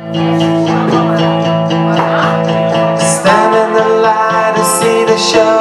Stand in the light to see the show.